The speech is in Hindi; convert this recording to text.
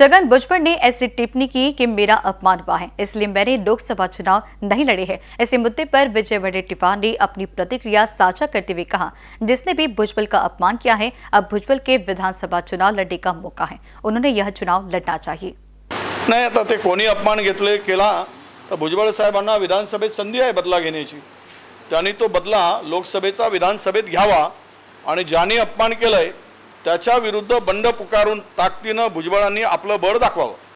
छगन भुजबल ने ऐसी टिप्पणी की कि मेरा अपमान हुआ है, इसलिए मैंने लोकसभा चुनाव नहीं लड़े हैं। इसी मुद्दे पर विजय वडेट्टीवार ने अपनी प्रतिक्रिया साझा करते हुए कहा, जिसने भी भुजबल का अपमान किया है, अब भुजबल के विधानसभा चुनाव लड़ने का मौका है। उन्होंने यह चुनाव लड़ना चाहिए। नाही आता ते अपमान घेतले भुजबळ साहेबांना विधानसभेत संधी आहे बदला घेण्याची। त्यांनी तो बदला लोकसभेचा विधानसभेत घ्यावा आणि अपमान केलंय त्याच्या विरुद्ध बंड पुकारून ताकदीनं भुजबळांनी आपलं बळ दाखवावं.